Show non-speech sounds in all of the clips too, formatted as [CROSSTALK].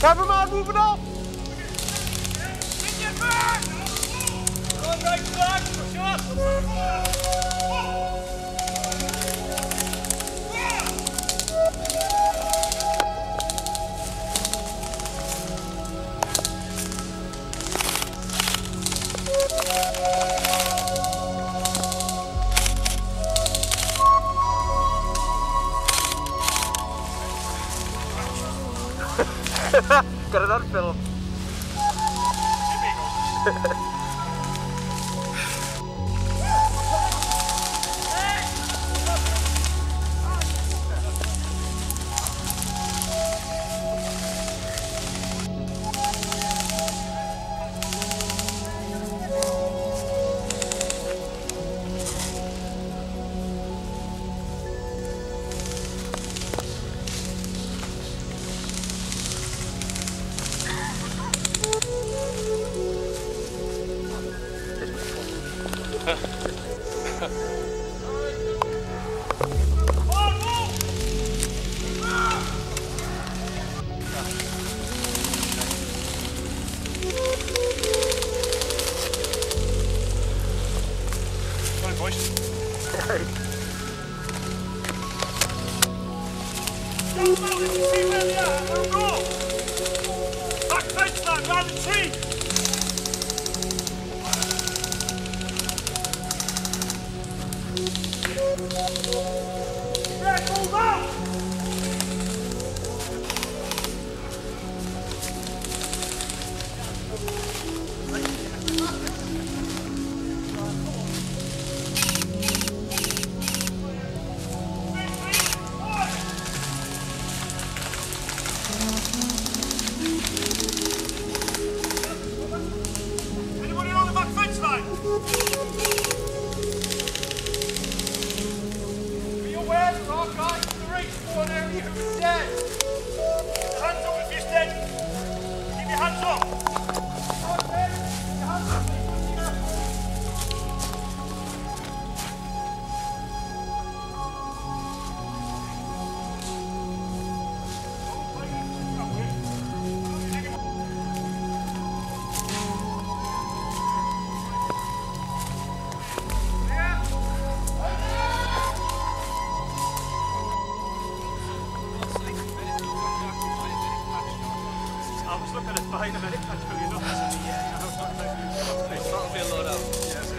Cameraman, moving up! Ha [LAUGHS] ha. I was looking at buying a medic patch for you, not yeah. That'll be a lot of. Bodies.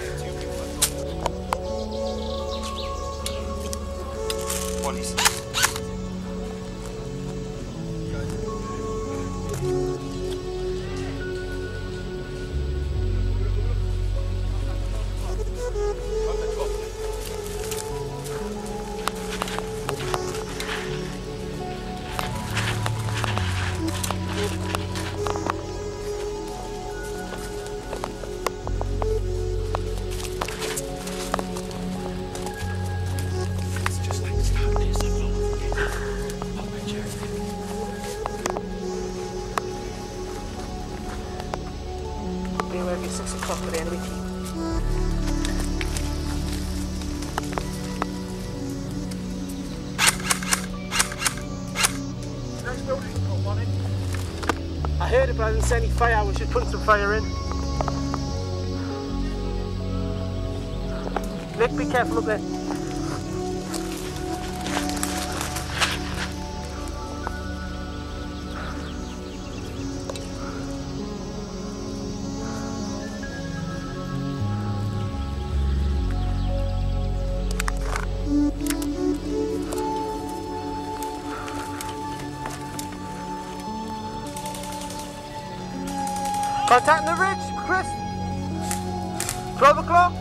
It, but I didn't see any fire. We should put some fire in. Nick, be careful up there. Contacting the ridge, Chris. 12 o'clock.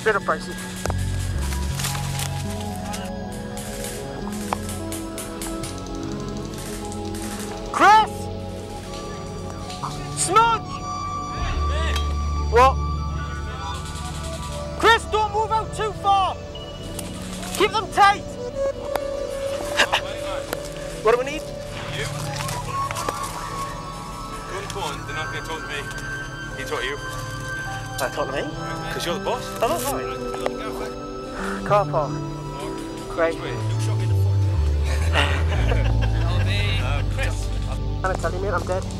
Straight up pricey. Keep them tight! what do we need? You? Gun phone, they're not going to talk to me. He taught you. I taught me. Because you're the boss. Oh, that's fine. Car park. Great. You me in the foot. That'll be uh, Chris. Can I tell you, mate, I'm dead.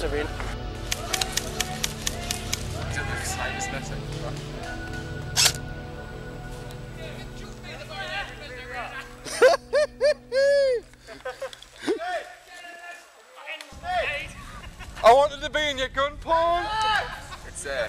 Here comes Serene. I wanted to be in your gun porn. It's uh,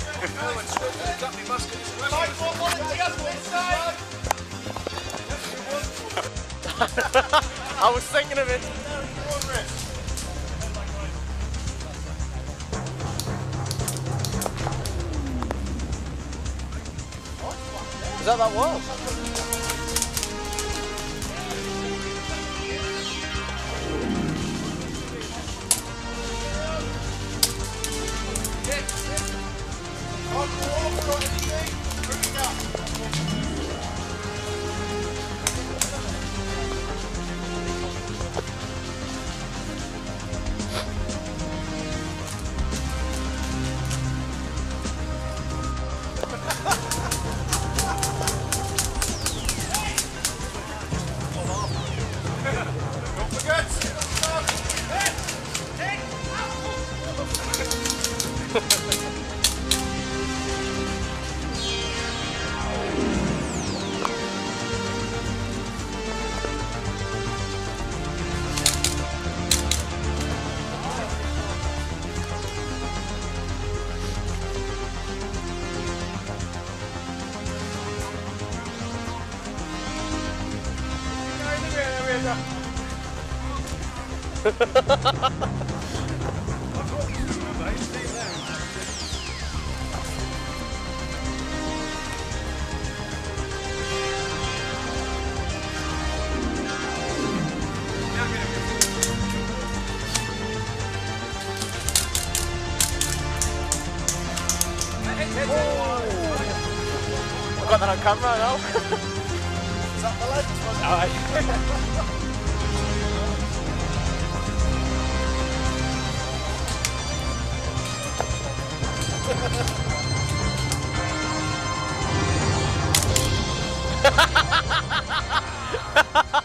I was thinking of it. Is that that wall? I've got that on camera now. [LAUGHS] Is that the lens? Alright. [LAUGHS] ha ha!